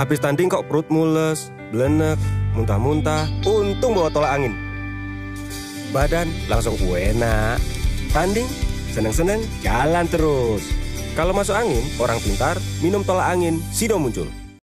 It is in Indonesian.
Habis tanding kok perut mules, belenek, muntah-muntah. Untung bawa tolak angin. Badan langsung enak. Tanding, seneng-seneng, jalan terus. Kalau masuk angin, orang pintar minum tolak angin, Sido muncul.